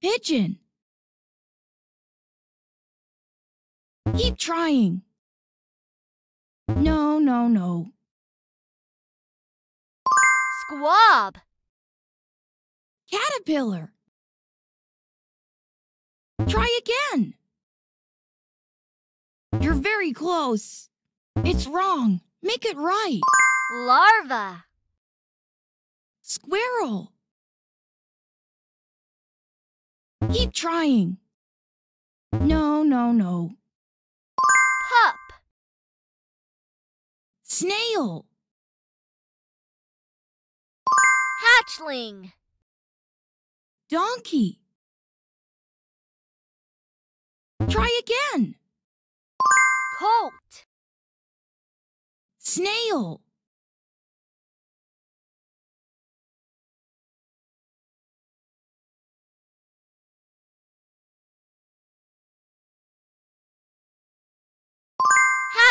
Pigeon. Keep trying. No, no, no. Squab. Caterpillar. Try again. You're very close. It's wrong. Make it right. Larva. Squirrel. Keep trying. No, no, no. Pup. Snail. Hatchling. Donkey. Try again. Colt. Snail.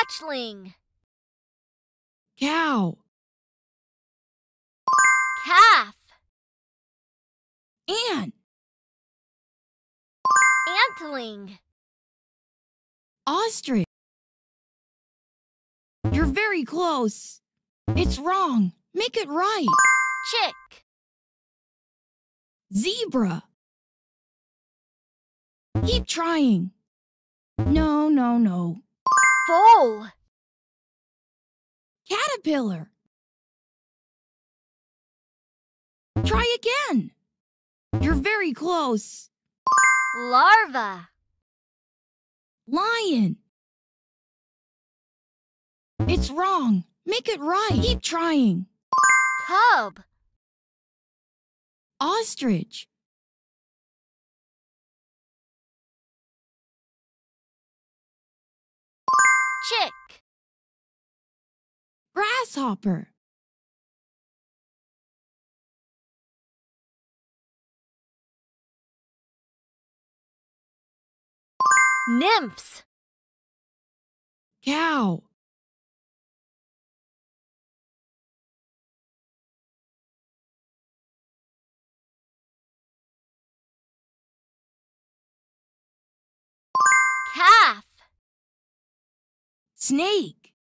Hatchling. Cow. Calf. Ant. Antling. Ostrich. You're very close. It's wrong. Make it right. Chick. Zebra. Keep trying. No, no, no. Caterpillar. Try again. You're very close. Larva. Lion. It's wrong. Make it right. Keep trying. Cub. Ostrich. Chick. Grasshopper. Nymphs. Cow. Calf. Snake.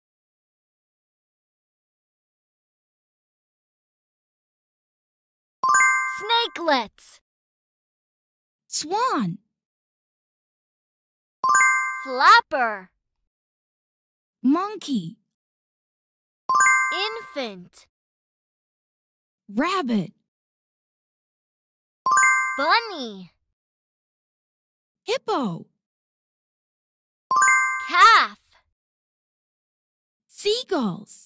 Snakelets. Swan. Flapper. Monkey. Infant. Rabbit. Bunny. Hippo. Calf. Seagulls.